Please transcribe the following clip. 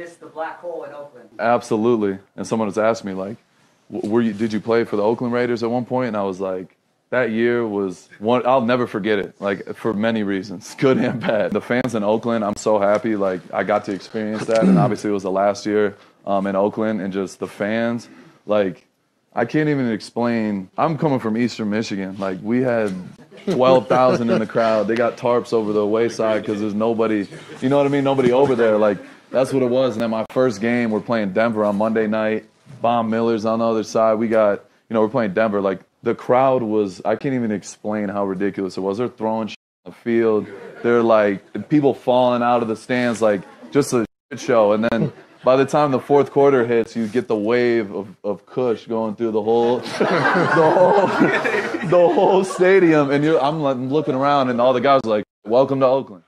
miss the black hole in Oakland? Absolutely. And someone has asked me like, "Were you? Did you play for the Oakland Raiders at one point?" And I was like, "That year was one. I'll never forget it. Like for many reasons, good and bad. The fans in Oakland, I'm so happy. Like I got to experience that, and obviously it was the last year um, in Oakland, and just the fans, like." I can't even explain. I'm coming from Eastern Michigan. Like we had 12,000 in the crowd. They got tarps over the wayside because there's nobody. You know what I mean? Nobody over there. Like that's what it was. And then my first game, we're playing Denver on Monday night. Von Miller's on the other side. We got, you know, we're playing Denver. Like the crowd was. I can't even explain how ridiculous it was. They're throwing shit on the field. They're like people falling out of the stands. Like just a shit show. And then by the time the fourth quarter hits, you get the wave of, of Kush going through the whole, the whole, the whole stadium, and you're, I'm looking around, and all the guys are like, "Welcome to Oakland."